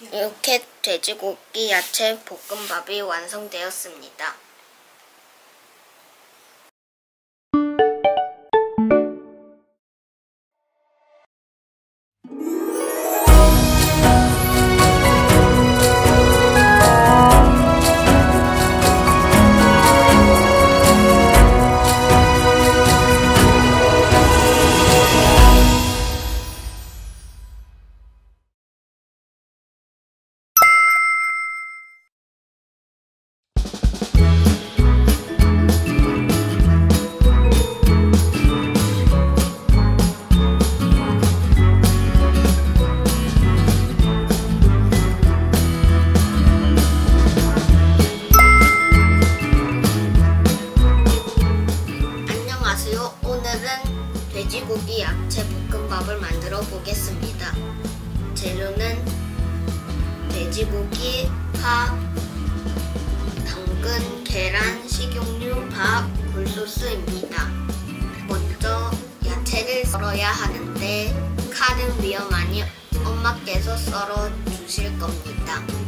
이렇게 돼지고기 야채 볶음밥이 완성되었습니다. 돼지고기 야채 볶음밥을 만들어 보겠습니다. 재료는 돼지고기, 파, 당근, 계란, 식용유, 밥, 굴소스입니다. 먼저 야채를 썰어야 하는데 칼은 위험하니 엄마께서 썰어 주실 겁니다.